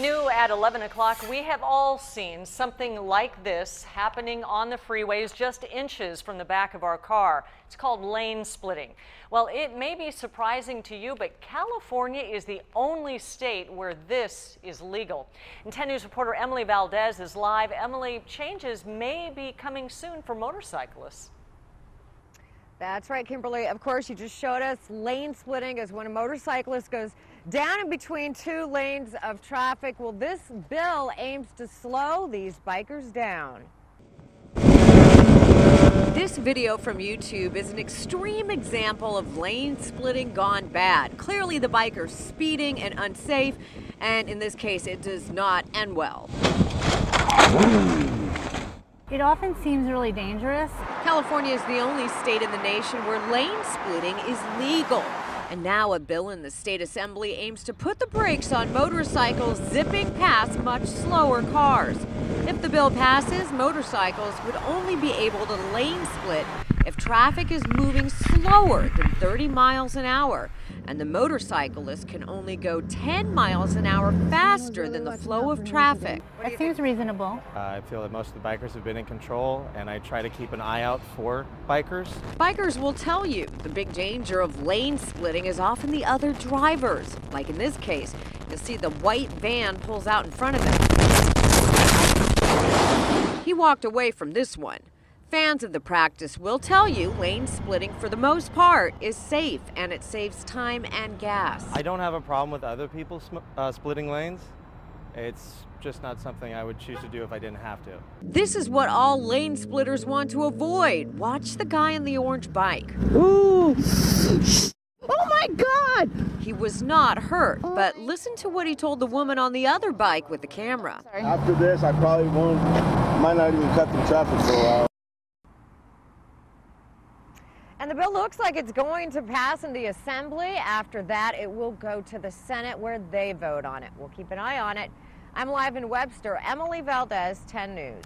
New at 11 o'clock, we have all seen something like this happening on the freeways just inches from the back of our car. It's called lane splitting. Well, it may be surprising to you, but California is the only state where this is legal. And 10 News reporter Emily Valdez is live. Emily, changes may be coming soon for motorcyclists. That's right, Kimberly. Of course, you just showed us lane splitting is when a motorcyclist goes down in between two lanes of traffic. Well, this bill aims to slow these bikers down. This video from YouTube is an extreme example of lane splitting gone bad. Clearly, the biker's speeding and unsafe, and in this case, it does not end well. It often seems really dangerous. California is the only state in the nation where lane splitting is legal. And now a bill in the state assembly aims to put the brakes on motorcycles zipping past much slower cars. If the bill passes, motorcycles would only be able to lane split if traffic is moving slower than 30 miles an hour and the motorcyclist can only go 10 miles an hour faster than the flow of traffic. That seems reasonable. Uh, I feel that most of the bikers have been in control, and I try to keep an eye out for bikers. Bikers will tell you the big danger of lane splitting is often the other drivers. Like in this case, you'll see the white van pulls out in front of him. He walked away from this one. Fans of the practice will tell you lane splitting, for the most part, is safe and it saves time and gas. I don't have a problem with other people uh, splitting lanes. It's just not something I would choose to do if I didn't have to. This is what all lane splitters want to avoid. Watch the guy on the orange bike. Ooh! Oh my God! He was not hurt, but listen to what he told the woman on the other bike with the camera. After this, I probably won't, might not even cut the traffic for a while. And the bill looks like it's going to pass in the Assembly. After that, it will go to the Senate where they vote on it. We'll keep an eye on it. I'm live in Webster. Emily Valdez, 10 News.